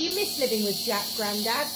you miss living with Jack, Grandad?